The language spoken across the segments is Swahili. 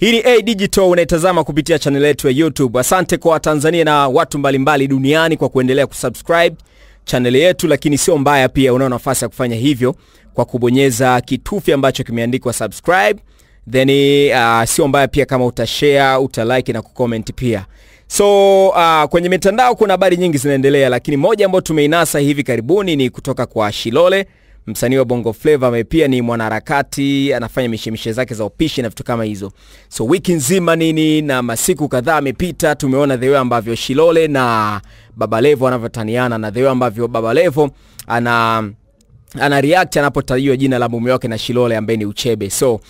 Hii ni A Digital unaitazama kupitia channel yetu ya YouTube. Asante kwa Watanzania na watu mbalimbali mbali duniani kwa kuendelea kusubscribe channel yetu, lakini sio mbaya pia, unao nafasi ya kufanya hivyo kwa kubonyeza kitufe ambacho kimeandikwa subscribe, then uh, sio mbaya pia kama utashare, utalike na kucomment pia. So uh, kwenye mitandao kuna habari nyingi zinaendelea, lakini moja ambayo tumeinasa hivi karibuni ni kutoka kwa Shilole msanii wa Bongo Flava ambaye pia ni mwanaharakati, anafanya mishemishe zake za upishi na vitu kama hizo. So wiki nzima nini na masiku kadhaa amepita, tumeona the way ambavyo Shilole na Baba Levo wanavyotaniana na the way ambavyo Baba Levo ana ana react anapotajwa jina la mume wake na Shilole ambaye ni Uchebe. So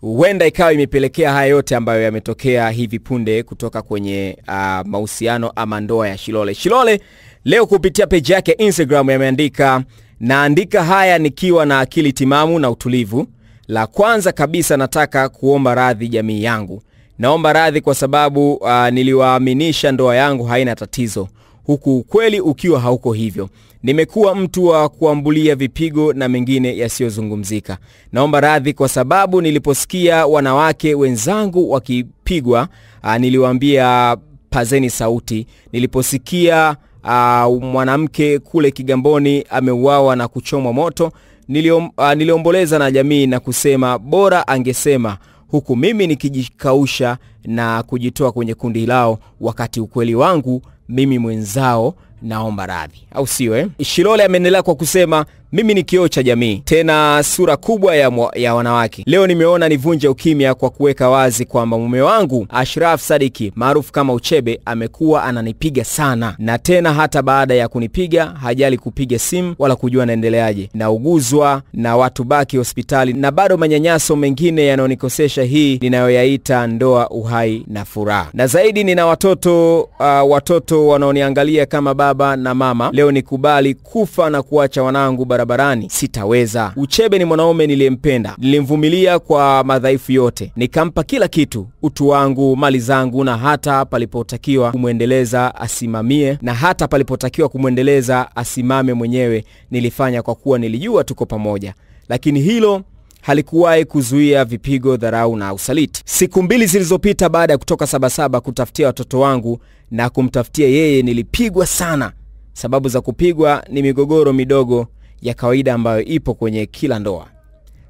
huenda ikawa imepelekea haya yote ambayo yametokea hivi punde kutoka kwenye uh, mahusiano ama ndoa ya Shilole. Shilole leo kupitia page yake Instagram yameandika naandika haya nikiwa na akili timamu na utulivu. La kwanza kabisa nataka kuomba radhi jamii yangu. Naomba radhi kwa sababu uh, niliwaaminisha ndoa yangu haina tatizo, huku ukweli ukiwa hauko hivyo. Nimekuwa mtu wa kuambulia vipigo na mengine yasiyozungumzika. Naomba radhi kwa sababu niliposikia wanawake wenzangu wakipigwa, uh, niliwaambia pazeni sauti. Niliposikia uh, mwanamke kule Kigamboni ameuawa na kuchomwa moto, niliom, uh, niliomboleza na jamii na kusema bora angesema, huku mimi nikijikausha na kujitoa kwenye kundi lao, wakati ukweli wangu mimi mwenzao naomba radhi, au sio eh? Shilole ameendelea kwa kusema mimi ni kioo cha jamii, tena sura kubwa ya, mwa, ya wanawake. Leo nimeona nivunje ukimya kwa kuweka wazi kwamba mume wangu Ashraf Sadiki maarufu kama Uchebe amekuwa ananipiga sana, na tena hata baada ya kunipiga hajali kupiga simu wala kujua naendeleaje. Nauguzwa na watu baki hospitali na bado manyanyaso mengine yanayonikosesha hii ninayoyaita ndoa, uhai na furaha. Na zaidi nina watoto uh, watoto wanaoniangalia kama baba na mama. Leo nikubali kufa na kuacha wanangu barabarani, sitaweza. Uchebe ni mwanaume niliyempenda, nilimvumilia kwa madhaifu yote, nikampa kila kitu, utu wangu, mali zangu, na hata palipotakiwa kumwendeleza asimamie, na hata palipotakiwa kumwendeleza asimame mwenyewe, nilifanya kwa kuwa nilijua tuko pamoja, lakini hilo halikuwahi kuzuia vipigo, dharau na usaliti. Siku mbili zilizopita, baada ya kutoka Sabasaba kutafutia watoto wangu na kumtafutia yeye, nilipigwa sana. Sababu za kupigwa ni migogoro midogo ya kawaida ambayo ipo kwenye kila ndoa.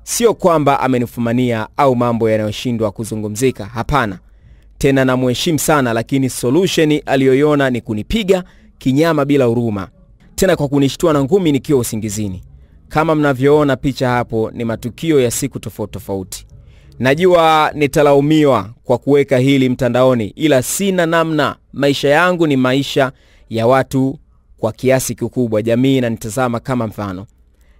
Sio kwamba amenifumania au mambo yanayoshindwa kuzungumzika, hapana. Tena namheshimu sana, lakini solution aliyoiona ni kunipiga kinyama bila huruma, tena kwa kunishtua na ngumi nikiwa usingizini. Kama mnavyoona picha hapo, ni matukio ya siku tofauti tofauti. Najua nitalaumiwa kwa kuweka hili mtandaoni, ila sina namna. Maisha yangu ni maisha ya watu kwa kiasi kikubwa. Jamii inanitazama kama mfano.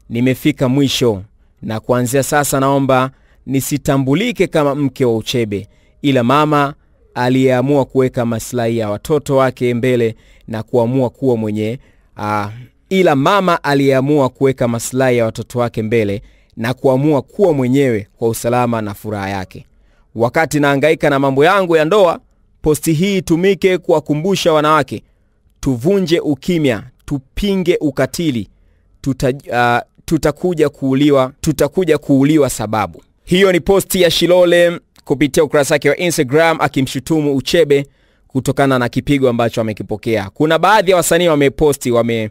Nimefika mwisho, na kuanzia sasa naomba nisitambulike kama mke wa Uchebe, ila mama aliyeamua kuweka maslahi ya watoto wake mbele na kuamua kuwa mwenye uh, ila mama aliyeamua kuweka maslahi ya watoto wake mbele na kuamua kuwa mwenyewe kwa usalama na furaha yake. Wakati naangaika na mambo yangu ya ndoa, posti hii itumike kuwakumbusha wanawake tuvunje ukimya, tupinge ukatili. Tuta, uh, tutakuja kuuliwa, tutakuja kuuliwa sababu. Hiyo ni posti ya Shilole kupitia ukurasa wake wa Instagram akimshutumu Uchebe kutokana na kipigo ambacho amekipokea. Kuna baadhi ya wasanii wameposti wame